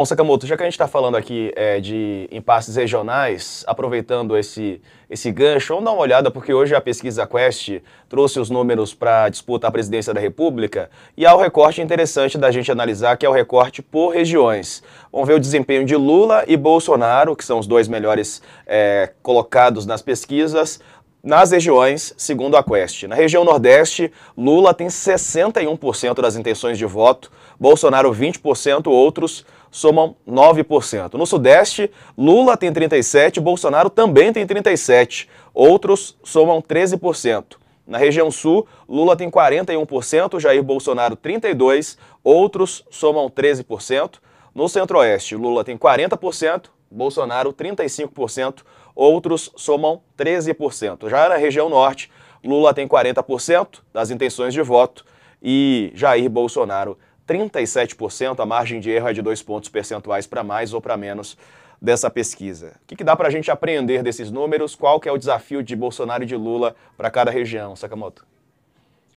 Bom, Sakamoto, já que a gente está falando aqui é, de impasses regionais, aproveitando esse, esse gancho, vamos dar uma olhada, porque hoje a pesquisa Quest trouxe os números para disputa à presidência da República e há um recorte interessante da gente analisar, que é o recorte por regiões. Vamos ver o desempenho de Lula e Bolsonaro, que são os dois melhores é, colocados nas pesquisas, nas regiões, segundo a Quest. Na região Nordeste, Lula tem 61% das intenções de voto, Bolsonaro 20%, outros somam 9%. No Sudeste, Lula tem 37%, Bolsonaro também tem 37%, outros somam 13%. Na região Sul, Lula tem 41%, Jair Bolsonaro 32%, outros somam 13%. No Centro-Oeste, Lula tem 40%, Bolsonaro 35%, outros somam 13%. Já na região Norte, Lula tem 40% das intenções de voto e Jair Bolsonaro 37%, a margem de erro é de dois pontos percentuais para mais ou para menos dessa pesquisa. O que, que dá para a gente aprender desses números? Qual que é o desafio de Bolsonaro e de Lula para cada região, Sakamoto?